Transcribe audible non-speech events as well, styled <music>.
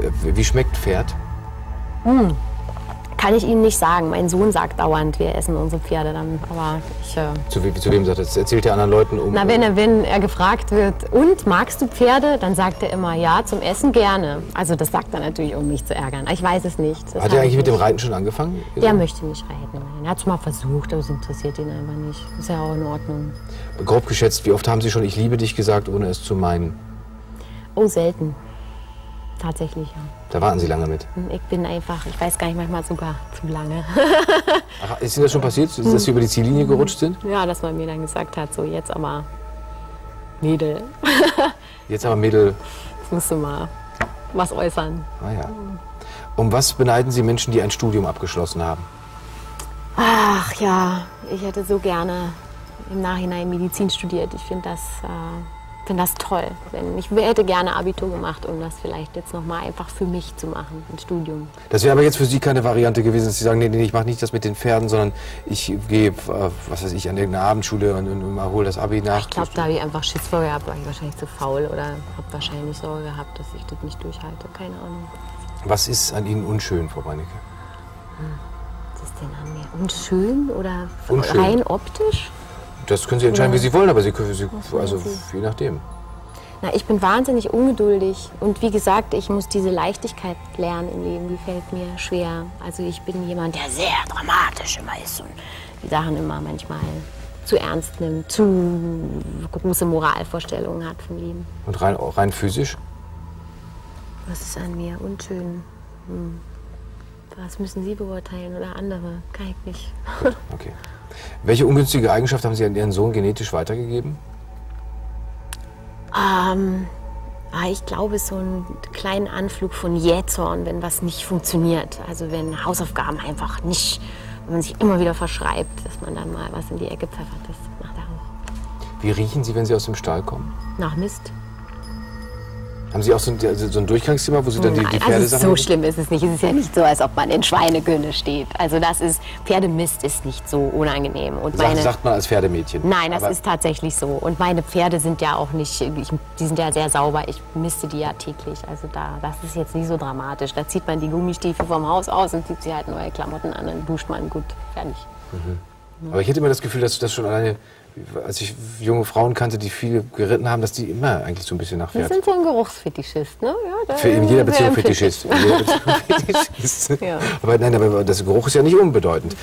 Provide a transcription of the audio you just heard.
Äh, wie schmeckt Pferd? Kann ich Ihnen nicht sagen. Mein Sohn sagt dauernd, wir essen unsere Pferde dann. Aber ich. Äh, Zu, we- zu wem sagt er das? Erzählt er anderen Leuten um. na, wenn er, wenn er gefragt wird, und magst du Pferde? Dann sagt er immer, ja, zum Essen gerne. Also, das sagt er natürlich, um mich zu ärgern. Ich weiß es nicht. Das Hat er eigentlich ich mit dem. Reiten schon angefangen? Der möchte nicht reiten. Er hat es mal versucht, aber es interessiert ihn einfach nicht. Ist ja auch in Ordnung. Grob geschätzt, wie oft haben Sie schon Ich liebe dich gesagt, ohne es zu meinen? Oh, selten. Tatsächlich, ja. Da warten Sie lange mit. Ich bin einfach, ich weiß gar nicht, manchmal sogar zu lange. <laughs> Ach, ist Ihnen das schon passiert, dass Sie über die Ziellinie gerutscht sind? ja, dass man mir dann gesagt hat, so jetzt aber, Mädel, <laughs> Jetzt aber Mädel, jetzt musst du mal was äußern. ah ja. Um was beneiden Sie Menschen, die ein Studium abgeschlossen haben? Ach ja, ich hätte so gerne im Nachhinein Medizin studiert. Ich finde das, äh, find das toll. Wenn, ich hätte gerne Abitur gemacht, um das vielleicht jetzt nochmal einfach für mich zu machen, ein Studium. Das wäre aber jetzt für Sie keine Variante gewesen, dass Sie sagen, nee, nee, ich mache nicht das mit den Pferden, sondern ich gehe, äh, was weiß ich, an irgendeine Abendschule und, und, und hole das Abi nach. Ich glaube, da habe ich einfach Schiss vor gehabt, war ich wahrscheinlich zu faul oder habe wahrscheinlich Sorge gehabt, dass ich das nicht durchhalte. Keine Ahnung. Was ist an Ihnen unschön, Frau Meinecke? Was ist denn an mir? Unschön oder Unschön. rein optisch? Das können Sie entscheiden, wie Sie wollen, aber Sie können, Sie, also je nachdem. Na, ich bin wahnsinnig ungeduldig und wie gesagt, ich muss diese Leichtigkeit lernen im Leben, die fällt mir schwer. Also ich bin jemand, der sehr dramatisch immer ist und die Sachen immer manchmal zu ernst nimmt, zu große Moralvorstellungen hat vom Leben. Und rein, rein physisch? Was ist an mir unschön? Hm. Was müssen Sie beurteilen oder andere? Kann ich nicht. <laughs> Okay. Welche ungünstige Eigenschaft haben Sie an Ihren Sohn genetisch weitergegeben? Ähm, ah, ich glaube, so einen kleinen Anflug von Jähzorn, wenn was nicht funktioniert. Also wenn Hausaufgaben einfach nicht, wenn man sich immer wieder verschreibt, dass man dann mal was in die Ecke pfeffert. Das macht er auch. Wie riechen Sie, wenn Sie aus dem Stall kommen? Nach Mist. Haben Sie auch so ein, so ein Durchgangszimmer, wo Sie dann die, die Pferde also so schlimm ist es nicht. Es ist ja nicht so, als ob man in Schweinegünne steht. Also das ist, Pferdemist ist nicht so unangenehm. Und Sagt, meine, sagt man als Pferdemädchen. Nein, das ist tatsächlich so. Und meine Pferde sind ja auch nicht, ich, die sind ja sehr sauber. Ich misste die ja täglich. Also da, das ist jetzt nicht so dramatisch. Da zieht man die Gummistiefel vom Haus aus und zieht sie halt neue Klamotten an, dann duscht man gut, fertig. Aber ich hätte immer das Gefühl, dass das schon alleine, als ich junge Frauen kannte, die viel geritten haben, dass die immer eigentlich so ein bisschen nach Wir Pferd. sind so ein Geruchsfetischist, ne? Ja, Für in jeder wir Beziehung Fetischist. In jeder Beziehung <laughs> Fetischist. Ja. Aber nein, aber das Geruch ist ja nicht unbedeutend.